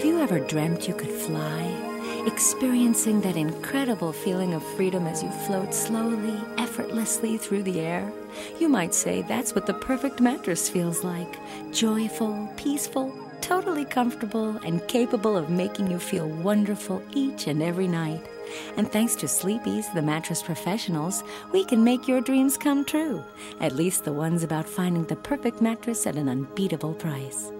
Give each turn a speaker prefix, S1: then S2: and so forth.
S1: Have you ever dreamt you could fly? Experiencing that incredible feeling of freedom as you float slowly, effortlessly through the air? You might say that's what the perfect mattress feels like joyful, peaceful, totally comfortable, and capable of making you feel wonderful each and every night. And thanks to Sleepy's, the mattress professionals, we can make your dreams come true. At least the ones about finding the perfect mattress at an unbeatable price.